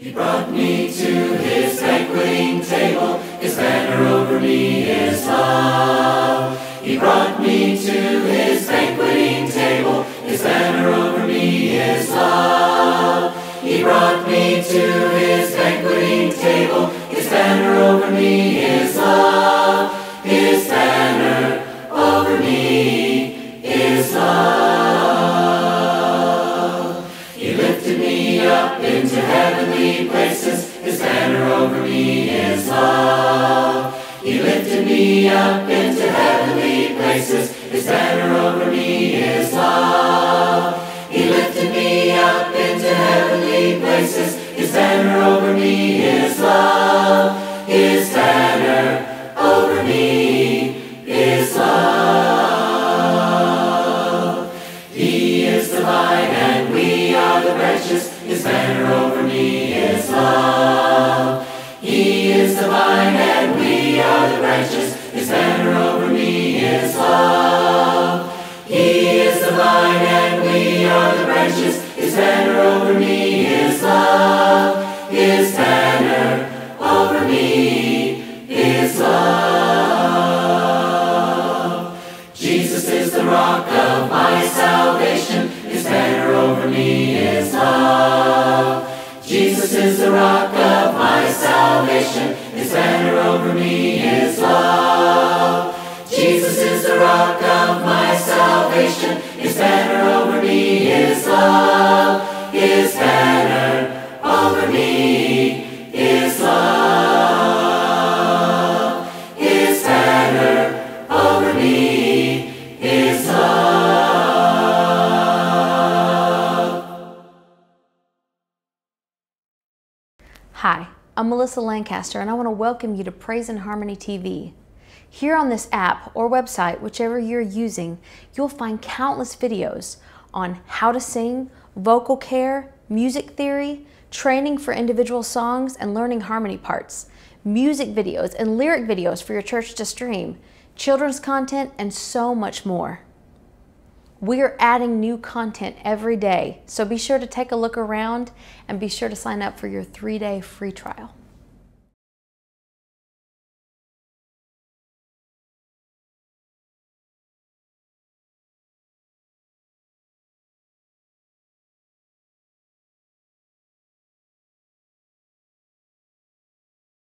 He brought me to his banqueting table, his banner over me is love. He brought me to his banqueting table, his banner over me is love. He brought me to his banqueting table, his banner over me up into heavenly places, his banner over me is love. He lifted me up into heavenly places, his banner over me is love. His banner over me is love. He is the vine and we are the branches, his banner over me is love. He is the vine and are the branches, his banner over me is love. His banner over me is love. Jesus is the rock of my salvation, his banner over me is love. Jesus is the rock of my salvation, his banner over me is love. Jesus is the rock of my salvation, his banner over Hi, I'm Melissa Lancaster, and I want to welcome you to Praise and Harmony TV. Here on this app or website, whichever you're using, you'll find countless videos on how to sing, vocal care, music theory, training for individual songs, and learning harmony parts, music videos and lyric videos for your church to stream, children's content, and so much more. We are adding new content every day, so be sure to take a look around and be sure to sign up for your three day free trial.